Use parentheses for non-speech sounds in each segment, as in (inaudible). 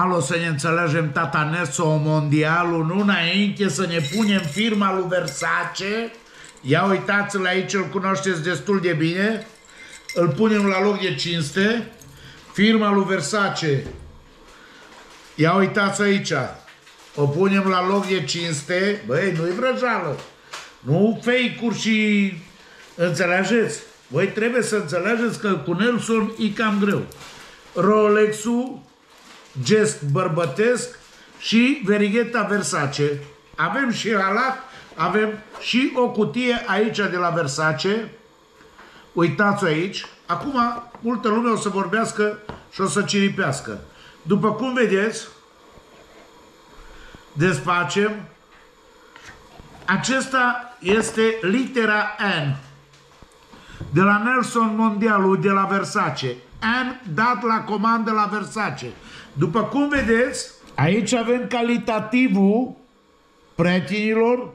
Alo să ne înțelegem, tata Neso, mondialul, nu înainte să ne punem firma lui Versace. Ia uitați-l aici, îl cunoașteți destul de bine. Îl punem la loc de cinste. Firma lui Versace. Ia uitați aici. O punem la loc de cinste. Băi, nu-i vrăjală. Nu fake-uri și... Înțelegeți? Voi trebuie să înțelegeți că cu Nelson e cam greu. Rolex-ul gest bărbătesc și verigheta Versace. Avem și halat, avem și o cutie aici de la Versace. Uitați-o aici. Acum, multă lume o să vorbească și o să ciripească. După cum vedeți, desfacem. Acesta este litera N de la Nelson Mondialul de la Versace. N dat la comandă la Versace. După cum vedeți, aici avem calitativul prietenilor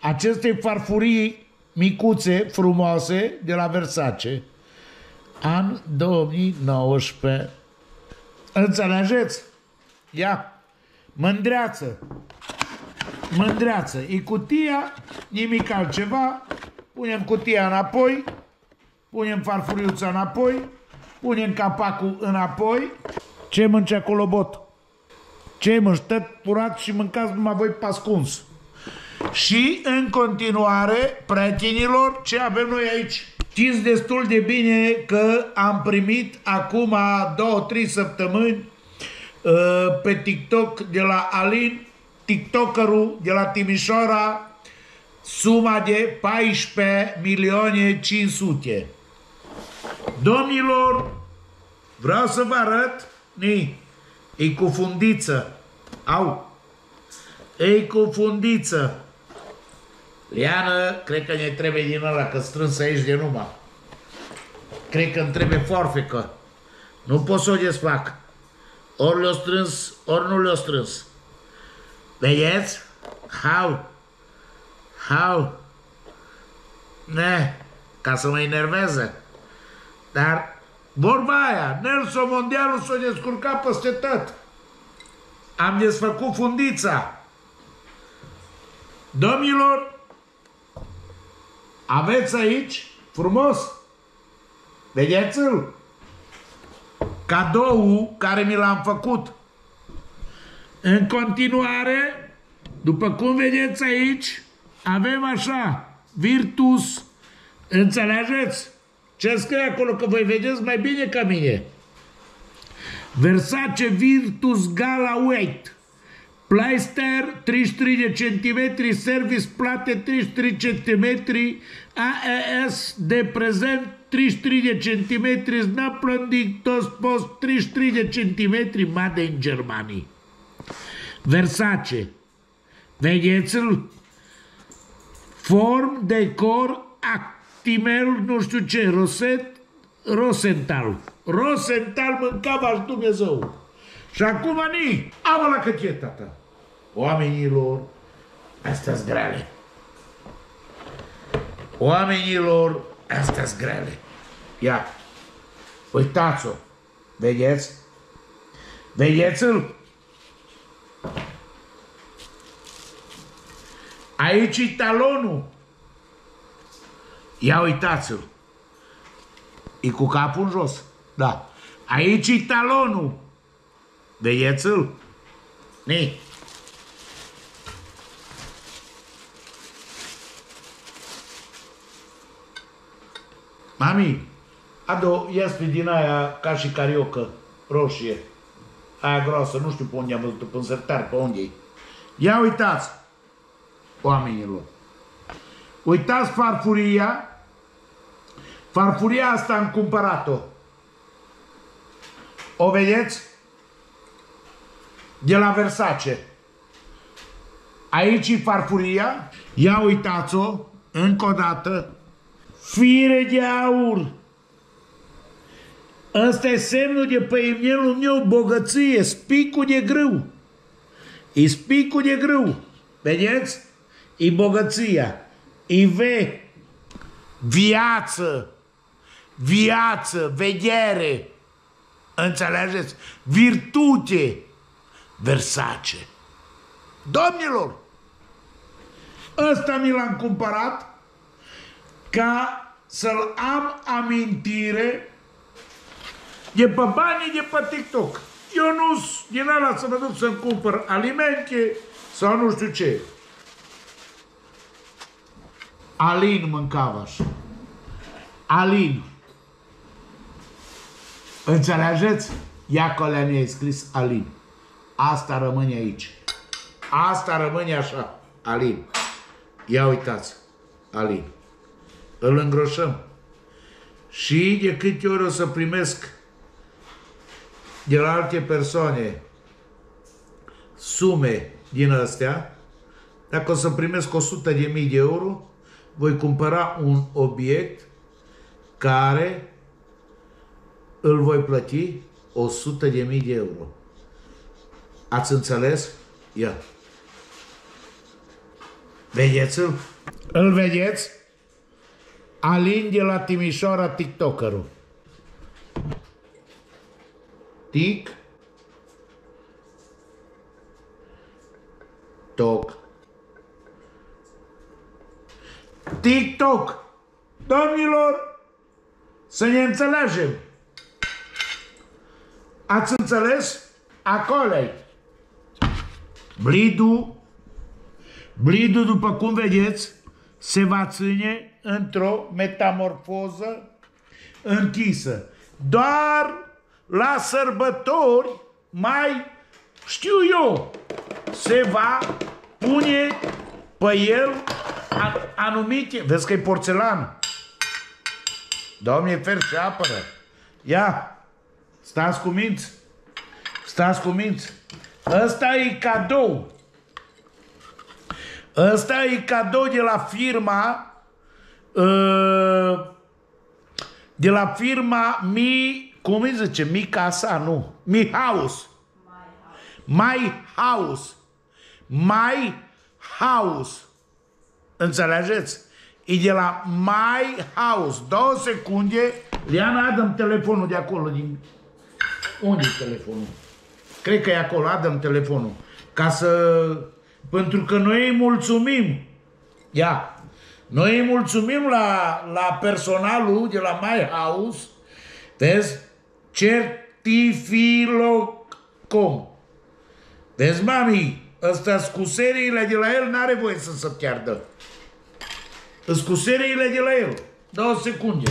acestei farfurii micuțe, frumoase, de la Versace. An 2019. Înțelegeți? Ia, mândreață. Mândreață. E cutia, nimic altceva. Punem cutia înapoi, punem farfuriuța înapoi, punem capacul înapoi ce mânci acolo, bot? Ce mânci? Tot purat și mâncați numai voi pascuns. Și în continuare, prietenilor, ce avem noi aici? Știți destul de bine că am primit acum două, trei săptămâni uh, pe TikTok de la Alin, TikTokerul de la Timișoara, suma de 14 milioane 500. Domnilor, vreau să vă arăt Ni, e cu fundiță. Au. E cu fundiță. Liană, cred că ne trebuie din ăla, că strâns aici de numai. Cred că îmi trebuie forfecă. Nu pot să o desfac. Ori le-o strâns, ori nu le-o strâns. Vedeți? How? How? Ne, ca să mă enerveze. Dar Vorba aia, Nelson Mondialul s-a descurcat peste tot. Am desfăcut fundița. Domnilor, aveți aici, frumos, vedeți-l, cadou care mi l-am făcut. În continuare, după cum vedeți aici, avem așa, Virtus, înțelegeți? Ce scrie acolo, că voi vedeți mai bine ca mine. Versace Virtus Gala Weight. Pleister 33 de centimetri, service plate 33 centimetri, AES de prezent 33 de centimetri, Snaplending Toast Post 33 de centimetri, Made in Germany. Versace. Vedeți-l? Form, decor, act Timel, nu știu ce, Roset, Rosental. Rosental mâncava și Dumnezeu. Și acum ni, am la cât e, tata. Oamenilor, astea sunt grele. Oamenilor, astea sunt grele. Ia, uitați-o. Vedeți? Vedeți-l? Aici e talonul. Ia uitați-l. E cu capul în jos. Da. Aici e talonul. Vedeți-l? Ni. Mami, adu, ia din aia ca și cariocă, roșie. Aia groasă, nu știu pe unde am văzut-o, pe sertar, pe unde -i. Ia uitați, oamenilor. Uitați farfuria Farfuria asta am cumpărat-o. O vedeți? De la Versace. Aici e farfuria. Ia uitați-o. Încă o dată. Fire de aur. Ăsta e semnul de pe imenul meu bogăție, spicul de grâu. E spicul de grâu. Vedeți? E bogăția. E ve. Viață viață, vedere, înțelegeți? Virtute, Versace. Domnilor, ăsta mi l-am cumpărat ca să-l am amintire de pe banii de pe TikTok. Eu nu din ala să mă duc să-mi cumpăr alimente sau nu știu ce. Alin mâncava așa. Alin. Înțelegeți? Iacolea mi-a scris Alin. Asta rămâne aici. Asta rămâne așa. Alin. Ia uitați. Alin. Îl îngroșăm. Și de câte ori o să primesc de la alte persoane sume din astea, dacă o să primesc 100 de mii de euro, voi cumpăra un obiect care îl voi plăti 100 de mii de euro. Ați înțeles? Ia. Vedeți-l? Îl vedeți? Alin de la Timișoara TikTokerul. Tic. Toc. TikTok. Domnilor, să ne înțelegem. Ați înțeles? Acolo Blidul, blidul, după cum vedeți, se va ține într-o metamorfoză închisă. Doar la sărbători mai, știu eu, se va pune pe el anumite... Vezi că e porțelan. Doamne, fer și apără. Ia, stați cu minți. Stați cu minți. Ăsta e cadou. Ăsta e cadou de la firma uh, de la firma Mi, cum îi zice, Mi Casa, nu, Mi House. My House. My House. Înțelegeți? E de la My House. Două secunde. Liana, dăm telefonul de acolo. Din... Unde e telefonul? Cred că e acolo, adăm telefonul. Ca să... Pentru că noi îi mulțumim. Ia. Noi îi mulțumim la, la personalul de la My House. Vezi? Certifilocom. Vezi, mami? Ăsta cu seriile de la el n-are voie să se piardă. Îs cu seriile de la el. Două secunde.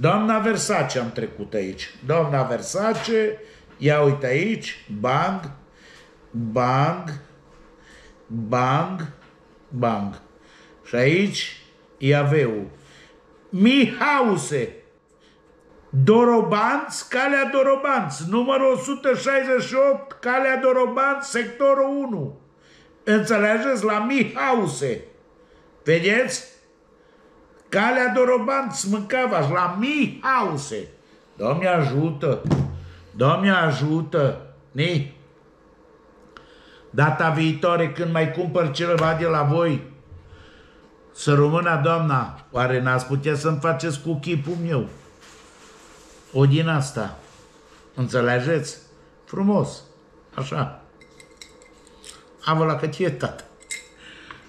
Doamna Versace am trecut aici. Doamna Versace, ia uite aici, bang, bang, bang, bang. Și aici e aveu. Mihause, Dorobanț, Calea Dorobanț, numărul 168, Calea Dorobanț, sectorul 1. Înțelegeți? La Mihause. Vedeți? Calea Dorobanț, Mâncavaș, la Mihause. Doamne ajută! Doamne ajută! Ni? Data viitoare când mai cumpăr ceva de la voi, să rămână doamna, oare n-ați putea să-mi faceți cu chipul meu? O din asta. Înțelegeți? Frumos. Așa. Am la că e tată.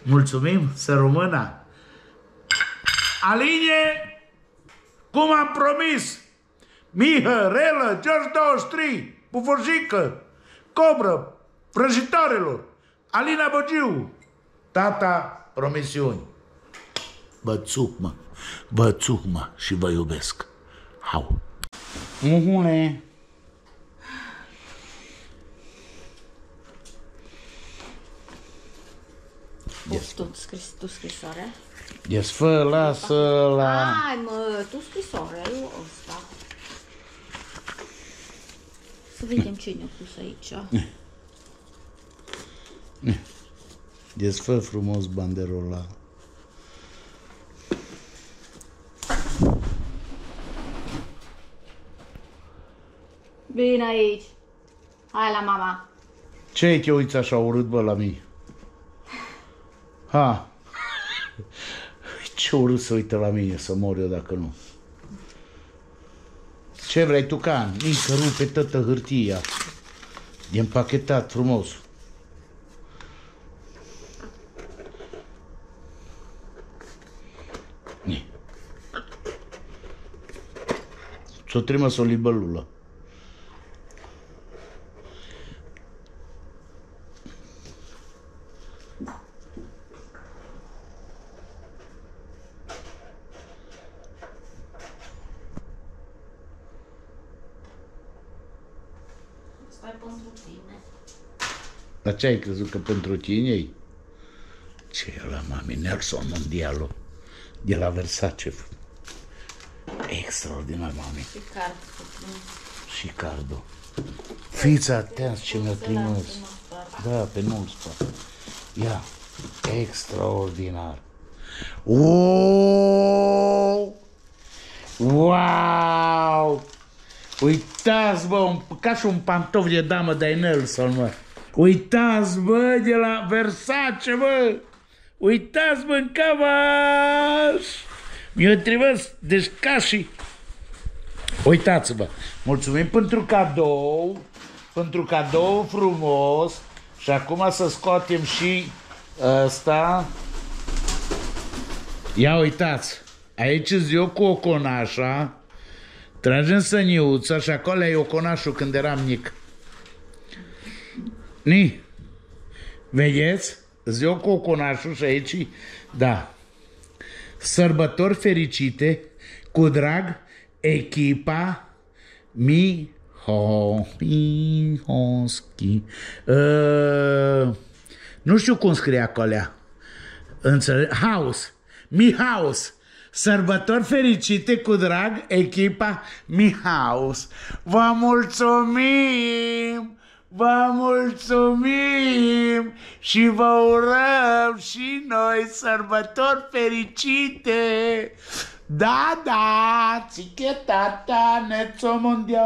Mulțumim, să rămână. Aline, cum am promis, Mihă, Relă, George 23, Pufurjică, Cobră, Prăjitoarelor, Alina Băgiu, tata promisiuni. Vă mă, vă mă și vă iubesc. Hau. Muhule. Yes. Tu, scris, tu scrisoare? Yes, fă, lasă la... Hai mă, tu scrisoare, eu ăsta. Să vedem cine a pus aici. Desfă frumos banderola. Bine aici. Hai la mama. Ce te uiți așa urât, bă, la mine? Ha! (laughs) Ce urât să uită la mine, să mor eu dacă nu. Ce vrei tu, can? Nici rupe toată hârtia. E împachetat frumos. Ni. Ți-o trimis o libălulă. Stai pentru tine. Dar ce ai crezut că pentru tine e? Ce e la mami? Nelson Mondialo de la Versace. Extraordinar, mami. Și card cu tine. Și cardul. Fiți atenți ce mi-a trimis. Da, pe nu spate. Ia, extraordinar. Wow! Wow! Uitați, bă, un, ca și un pantof de damă de Nelson, mă. Uitați, bă, de la Versace, bă. Uitați, bă, în cavaș. Mi-o trimis, deci ca și... Uitați-vă, mulțumim pentru cadou, pentru cadou frumos și acum să scoatem și ăsta. Ia uitați, aici zi eu cu oconașa, tragem săniuța și acolo e oconașul când eram mic. Ni, vedeți? Zi eu cu oconașul și aici, da. Sărbători fericite, cu drag, echipa Miho, Mihoski. Uh, nu știu cum scrie acolo. Înțeleg? House. Mihaus. Sărbători fericite cu drag, echipa Mihaus. Vă mulțumim! Vă mulțumim și vă urăm și noi sărbători fericite! Da, da, țiche tata, nețo mondial.